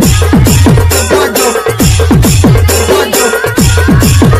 go.